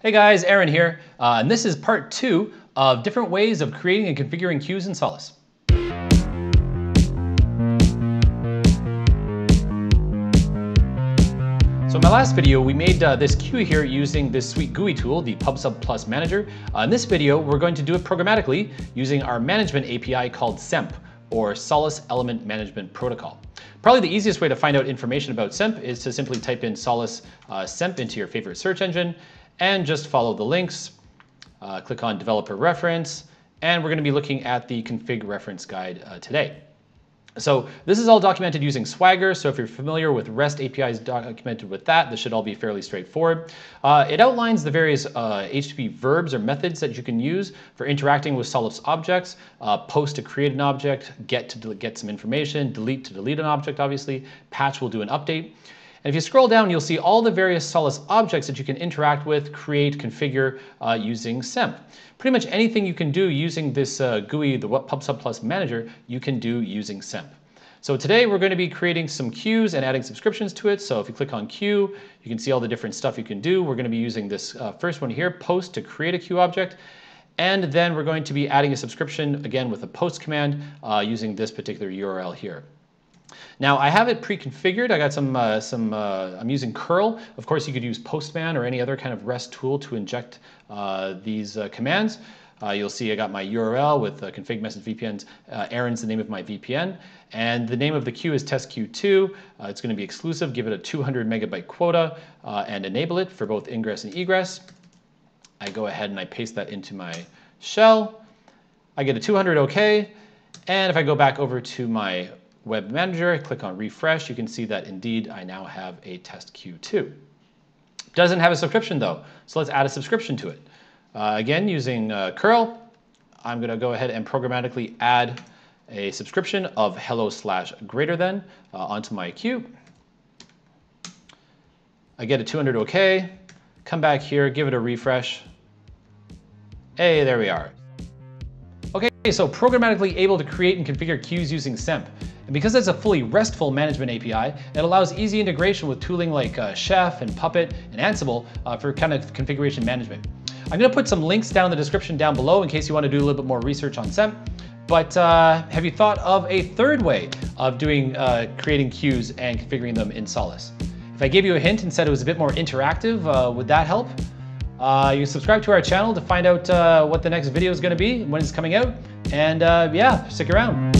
Hey guys, Aaron here, uh, and this is part two of different ways of creating and configuring queues in Solace. So in my last video, we made uh, this queue here using this sweet GUI tool, the PubSub Plus Manager. Uh, in this video, we're going to do it programmatically using our management API called SEMP, or Solace Element Management Protocol. Probably the easiest way to find out information about SEMP is to simply type in Solace uh, SEMP into your favorite search engine and just follow the links. Uh, click on developer reference, and we're going to be looking at the config reference guide uh, today. So this is all documented using Swagger. So if you're familiar with REST APIs documented with that, this should all be fairly straightforward. Uh, it outlines the various uh, HTTP verbs or methods that you can use for interacting with Solace objects, uh, post to create an object, get to get some information, delete to delete an object, obviously, patch will do an update. If you scroll down, you'll see all the various Solace objects that you can interact with, create, configure uh, using SEMP. Pretty much anything you can do using this uh, GUI, the PubSub Plus Manager, you can do using SEMP. So today we're going to be creating some queues and adding subscriptions to it. So if you click on queue, you can see all the different stuff you can do. We're going to be using this uh, first one here, post to create a queue object. And then we're going to be adding a subscription again with a post command uh, using this particular URL here. Now I have it pre-configured. I got some, uh, some uh, I'm using curl. Of course, you could use Postman or any other kind of REST tool to inject uh, these uh, commands. Uh, you'll see I got my URL with uh, config message VPN. Aaron's the name of my VPN. And the name of the queue is testq2. it's going to be exclusive. Give it a 200 megabyte quota and enable it for both ingress and egress. I go ahead and I paste that into my shell. I get a 200 OK. And if I go back over to my Web Manager, click on refresh, you can see that indeed I now have a test queue too. Doesn't have a subscription though, so let's add a subscription to it. Uh, again, using uh, curl, I'm gonna go ahead and programmatically add a subscription of hello slash greater than uh, onto my queue. I get a 200 OK, come back here, give it a refresh. Hey, there we are. Okay, so programmatically able to create and configure queues using SEMP. And because it's a fully RESTful management API, it allows easy integration with tooling like uh, Chef and Puppet and Ansible uh, for kind of configuration management. I'm gonna put some links down in the description down below in case you wanna do a little bit more research on SEMP. But uh, have you thought of a third way of doing uh, creating queues and configuring them in Solace? If I gave you a hint and said it was a bit more interactive, uh, would that help? Uh, you subscribe to our channel to find out uh, what the next video is going to be, when it's coming out, and uh, yeah, stick around.